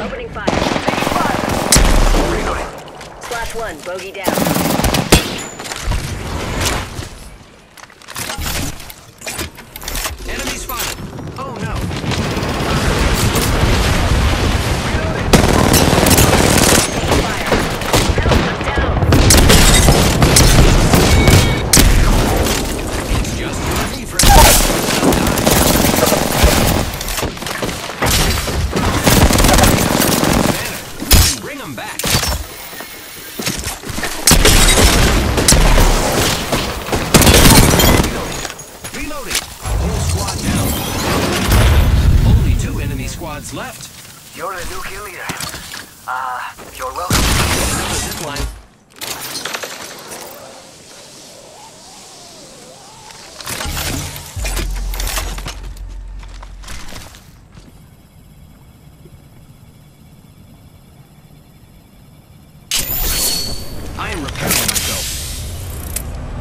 Opening fire. Reloading. Slash one. Bogey down. Them back. Reloading. Whole squad down. Only two enemy squads left. You're the new kill leader. Ah, you're welcome. I am repairing